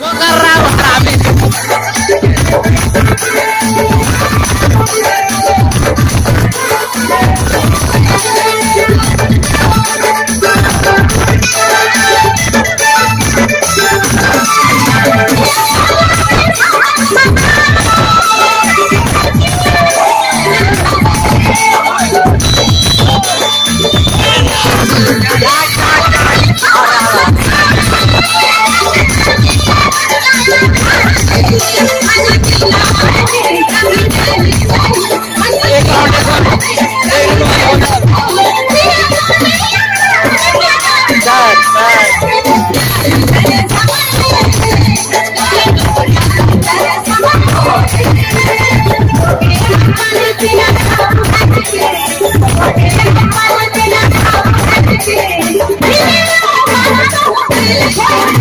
¡Corta! Yeah.